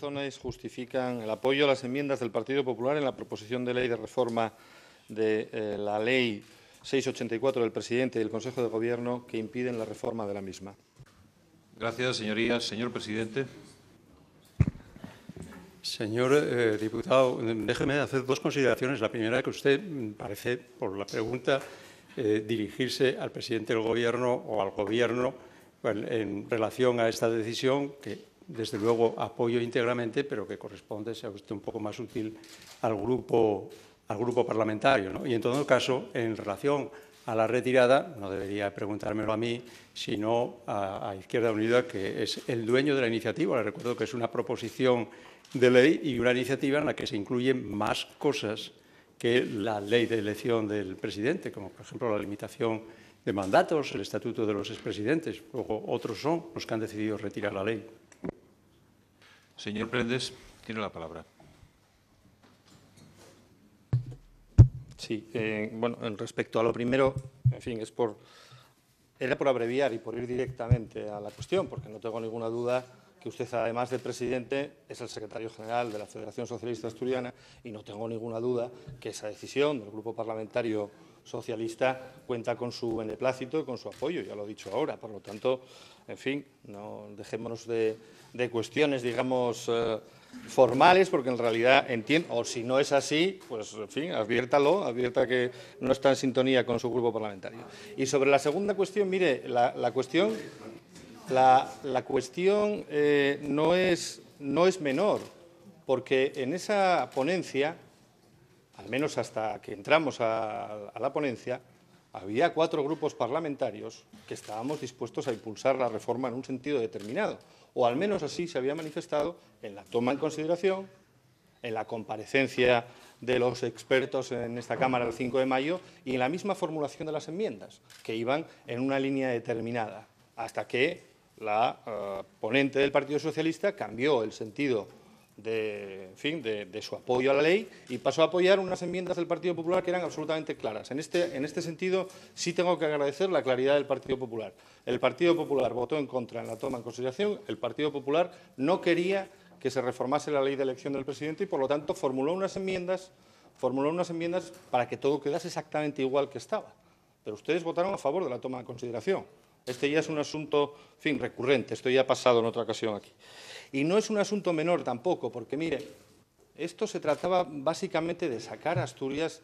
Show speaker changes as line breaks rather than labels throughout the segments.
razones justifican el apoyo a las enmiendas del Partido Popular en la proposición de ley de reforma de eh, la Ley 684 del Presidente y del Consejo de Gobierno que impiden la reforma de la misma.
Gracias, señorías. Señor presidente.
Señor eh, diputado, déjeme hacer dos consideraciones. La primera, que usted mm, parece, por la pregunta, eh, dirigirse al presidente del Gobierno o al Gobierno en relación a esta decisión que desde luego apoyo íntegramente, pero que corresponde, sea usted un poco más útil, al grupo, parlamentario. Y en todo caso, en relación a la retirada, no debería preguntármelo a mí, sino a, Izquierda Unida, que es el dueño de la iniciativa. Le recuerdo que es una proposición de ley y una iniciativa en la que se incluyen más cosas que la ley de elección del presidente, como por ejemplo la limitación de mandatos, el estatuto de los expresidentes. Luego otros son los que han decidido retirar la ley.
Señor Prendes, tiene la palabra.
Sí, eh, bueno, respecto a lo primero, en fin, es por, era por abreviar y por ir directamente a la cuestión, porque no tengo ninguna duda que usted, además de presidente, es el secretario general de la Federación Socialista Asturiana y no tengo ninguna duda que esa decisión del Grupo Parlamentario Socialista cuenta con su beneplácito y con su apoyo, ya lo he dicho ahora. Por lo tanto, en fin, no dejémonos de, cuestiones, digamos, eh, formales, porque en realidad entiendo, o si no es así, pues, en fin, adviértalo, advierta que no está en sintonía con su grupo parlamentario. Y sobre la segunda cuestión, mire, la, cuestión, la, cuestión eh, no, es, no es menor, porque en esa ponencia, al menos hasta que entramos a la ponencia, había cuatro grupos parlamentarios que estábamos dispuestos a impulsar la reforma en un sentido determinado, o al menos así se había manifestado en la toma en consideración, en la comparecencia de los expertos en esta Cámara el 5 de mayo y en la misma formulación de las enmiendas, que iban en una línea determinada, hasta que la eh, ponente del Partido Socialista cambió el sentido de, fin, de, su apoyo a la ley y pasó a apoyar unas enmiendas del Partido Popular que eran absolutamente claras. En este, en este sentido, sí tengo que agradecer la claridad del Partido Popular. El Partido Popular votó en contra en la toma en consideración. El Partido Popular no quería que se reformase la ley de elección del presidente y, por lo tanto, formuló unas enmiendas, formuló unas enmiendas para que todo quedase exactamente igual que estaba. Pero ustedes votaron a favor de la toma en consideración. Este ya es un asunto, recurrente. Esto ya ha pasado en otra ocasión aquí. Y no es un asunto menor tampoco, porque mire, esto se trataba básicamente de sacar a Asturias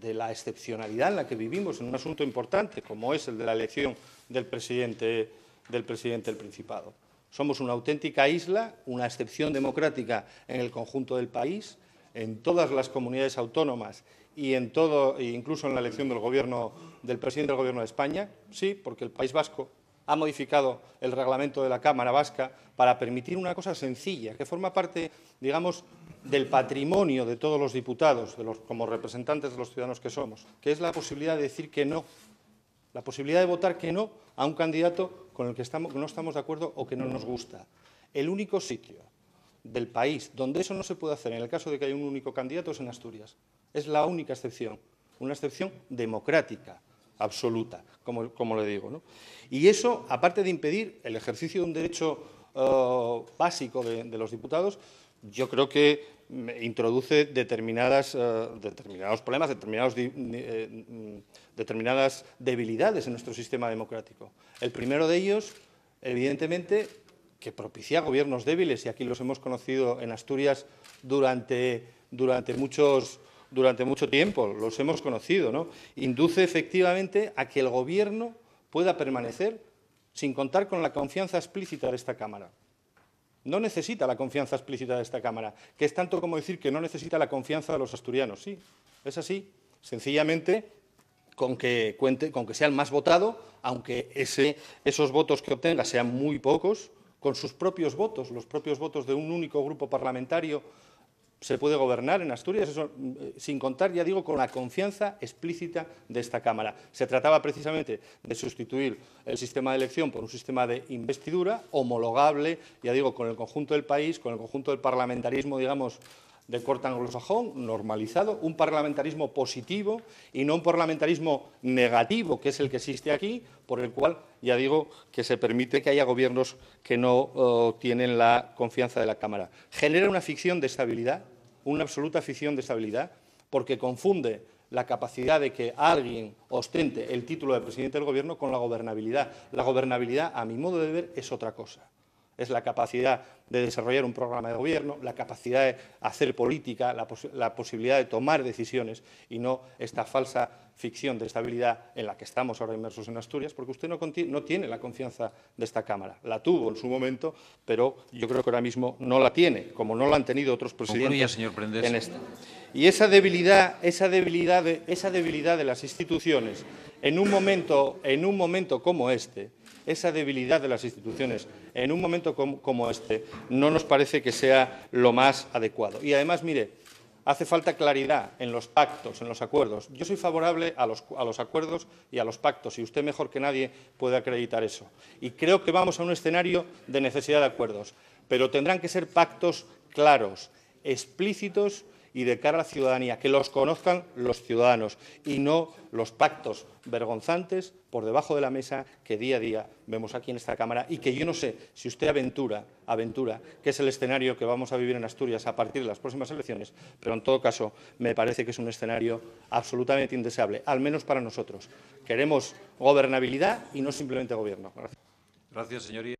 de la excepcionalidad en la que vivimos en un asunto importante, como es el de la elección del presidente del, presidente del Principado. Somos una auténtica isla, una excepción democrática en el conjunto del país, en todas las comunidades autónomas y e incluso en la elección del gobierno del presidente del Gobierno de España, sí, porque el País Vasco ha modificado el reglamento de la Cámara Vasca para permitir una cosa sencilla, que forma parte, digamos, del patrimonio de todos los diputados, como representantes de los ciudadanos que somos, que es la posibilidad de decir que no, la posibilidad de votar que no a un candidato con el que, estamos, no estamos de acuerdo o que no nos gusta. El único sitio del país donde eso no se puede hacer en el caso de que haya un único candidato es en Asturias. Es la única excepción, una excepción democrática, absoluta, como, le digo. Y eso, aparte de impedir el ejercicio de un derecho eh, básico de, los diputados, yo creo que introduce determinadas, eh, determinados problemas, eh, determinadas debilidades en nuestro sistema democrático. El primero de ellos, evidentemente, que propicia gobiernos débiles, y aquí los hemos conocido en Asturias durante, durante muchos durante mucho tiempo, los hemos conocido, ¿no? Induce efectivamente a que el Gobierno pueda permanecer sin contar con la confianza explícita de esta Cámara. No necesita la confianza explícita de esta Cámara, que es tanto como decir que no necesita la confianza de los asturianos. Sí, es así. Sencillamente con que, cuente, con que sea el más votado, aunque esos votos que obtenga sean muy pocos, con sus propios votos, los propios votos de un único grupo parlamentario se puede gobernar en Asturias, eso, eh, sin contar, ya digo, con la confianza explícita de esta Cámara. Se trataba precisamente de sustituir el sistema de elección por un sistema de investidura homologable, ya digo, con el conjunto del país, con el conjunto del parlamentarismo, digamos, de corte anglosajón, normalizado, un parlamentarismo positivo y no un parlamentarismo negativo, que es el que existe aquí, por el cual, ya digo, que se permite que haya gobiernos que no uh, tienen la confianza de la Cámara. Genera una ficción de estabilidad, una absoluta ficción de estabilidad, porque confunde la capacidad de que alguien ostente el título de presidente del Gobierno con la gobernabilidad. La gobernabilidad, a mi modo de ver, es otra cosa. Es la capacidad de desarrollar un programa de gobierno, la capacidad de hacer política, la, pos la posibilidad de tomar decisiones y no esta falsa ficción de estabilidad en la que estamos ahora inmersos en Asturias, porque usted no, no, tiene la confianza de esta Cámara. La tuvo en su momento, pero yo creo que ahora mismo no la tiene, como no la han tenido otros presidentes
señor
en esta. Y esa debilidad, esa debilidad, de, esa debilidad de las instituciones en un momento, en un momento como este, esa debilidad de las instituciones en un momento como, como este no nos parece que sea lo más adecuado. Y además, mire, hace falta claridad en los pactos, en los acuerdos. Yo soy favorable a los, a los, acuerdos y a los pactos, y usted mejor que nadie puede acreditar eso. Y creo que vamos a un escenario de necesidad de acuerdos, pero tendrán que ser pactos claros, explícitos y de cara a la ciudadanía, que los conozcan los ciudadanos y no los pactos vergonzantes por debajo de la mesa que día a día vemos aquí en esta Cámara y que yo no sé si usted aventura, aventura, que es el escenario que vamos a vivir en Asturias a partir de las próximas elecciones, pero en todo caso me parece que es un escenario absolutamente indeseable, al menos para nosotros. Queremos gobernabilidad y no simplemente gobierno.
Gracias, Gracias señoría.